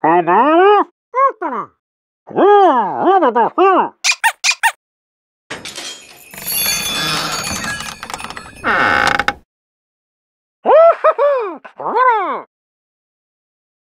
拜拜了。饿死了饿饿的都了